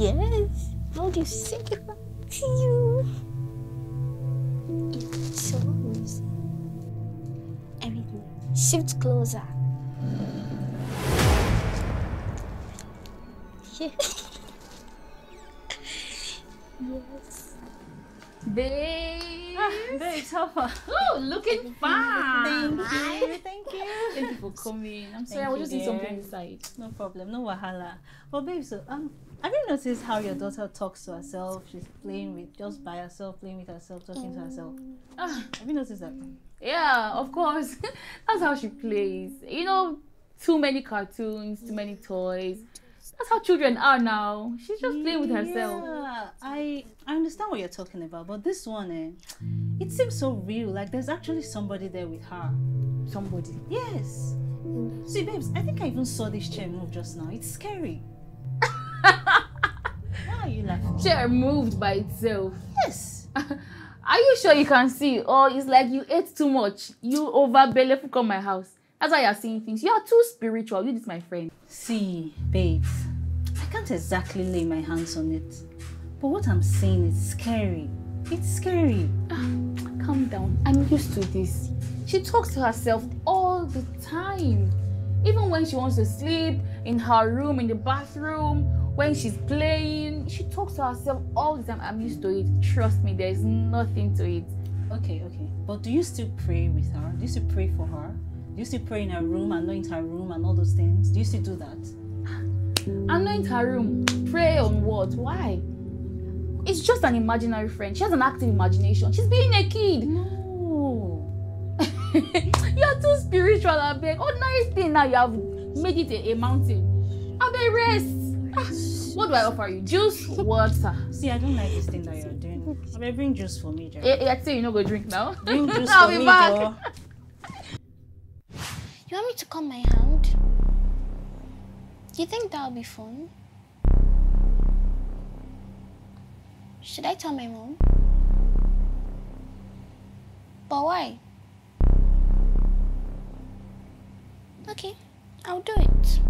Yes. How do you say goodbye to you? It's so easy. Everything. Shift closer. Yes. yes. Babe. Babe, how far? Oh, looking fine. Thank you. Thank you. Thank you for coming. I'm sorry, I was just doing something inside. No problem, no wahala. But babe, so um, have you noticed how your daughter talks to herself? She's playing with just by herself, playing with herself, talking to herself. Ah, Have you noticed that? yeah, of course. That's how she plays. You know, too many cartoons, too many toys. That's how children are now. She's just playing with herself. Yeah, I I understand what you're talking about, but this one, eh, it seems so real. Like there's actually somebody there with her. Somebody. Yes. See, babes, I think I even saw this chair move just now. It's scary. Why are you laughing? Chair moved by itself. Yes. Are you sure you can see? Or it's like you ate too much. You over belly come my house. That's why you're seeing things. You are too spiritual. You this my friend. See, babes, I can't exactly lay my hands on it. But what I'm saying is scary. It's scary. Ah, calm down. I'm used to this. She talks to herself all the time. Even when she wants to sleep, in her room, in the bathroom, when she's playing, she talks to herself all the time. I'm used to it. Trust me, there's nothing to it. Okay, okay. But do you still pray with her? Do you still pray for her? Do you still pray in her room, anoint her room, and all those things? Do you still do that? Anoint her room. Pray on what? Why? It's just an imaginary friend. She has an active imagination. She's being a kid. No. You're too spiritual, I beg. Ordinary thing now you have made it a, a mountain. I beg rest. Ah, What do I offer you? Juice, water. See, I don't like this thing that you're doing. I mean, bring juice for me, Jerry. Eh, I say you no go drink now. Bring juice I'll for be me, back. girl. You want me to cut my hand? Do you think that'll be fun? Should I tell my mom? But why? Okay, I'll do it.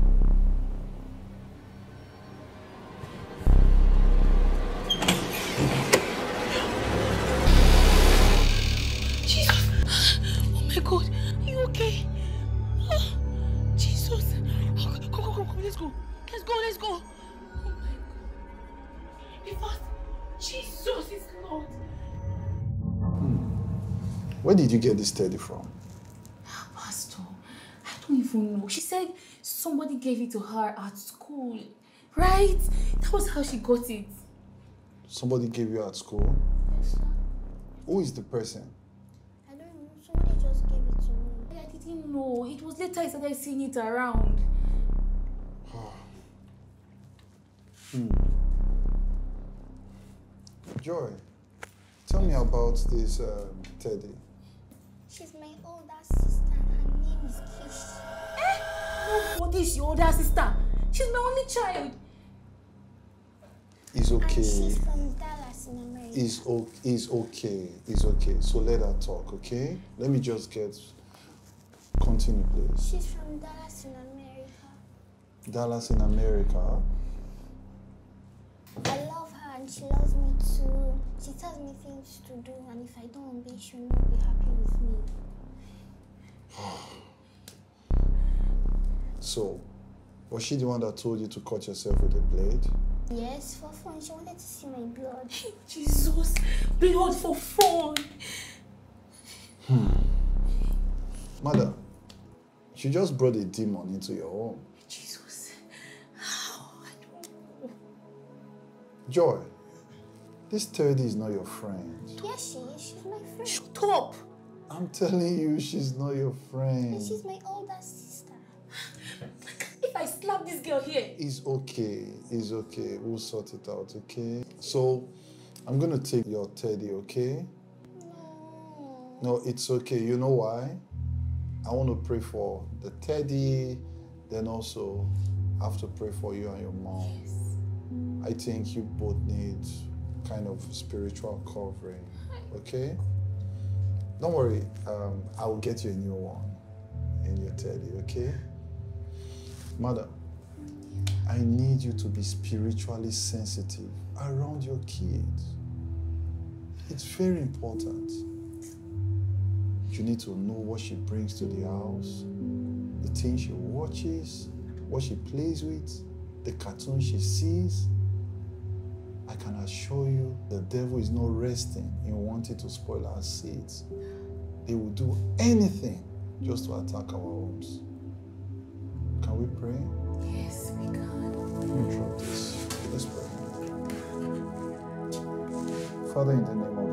Jesus is Lord. Where did you get this teddy from? Pastor, I don't even know. She said somebody gave it to her at school. Right? That was how she got it. Somebody gave you at school? Yes, sir. Who is the person? I don't know. Somebody just gave it to me. I didn't know. It was later I started seeing it around. Joy, tell me about this um, teddy. She's my older sister. Her name is Kish. Nobody is your older sister. She's my only child. It's And okay. she's from Dallas in America. It's, o- it's okay. It's okay. So let her talk, okay? Let me just get. Continue, please. She's from Dallas in America. Dallas in America. I love her and she loves me too. She tells me things to do and if I don't obey, she'll not be happy with me. So, was she the one that told you to cut yourself with a blade? Yes, for fun. She wanted to see my blood. Jesus, blood for fun. Hmm. Mother, she just brought a demon into your home. Jesus. How? I don't know. Joy, this Teddy is not your friend. Yes, she is. She's my friend. Shut up. I'm telling you, she's not your friend. And she's my older sister. If I slap this girl here. It's okay. It's okay. We'll sort it out, okay? So, I'm gonna take your teddy, okay? No. No, it's okay. You know why? I want to pray for the teddy, then also I have to pray for you and your mom. I think you both need kind of spiritual covering, okay? Don't worry. Um, I will get you a new one in your teddy, okay? Mother, I need you to be spiritually sensitive around your kids. It's very important. You need to know what she brings to the house, the things she watches, what she plays with, the cartoons she sees. I can assure you the devil is not resting in wanting to spoil our seeds. They will do anything just to attack our homes. Can we pray? Yes, we can. Let me drop this. Let's pray. Father, in the name of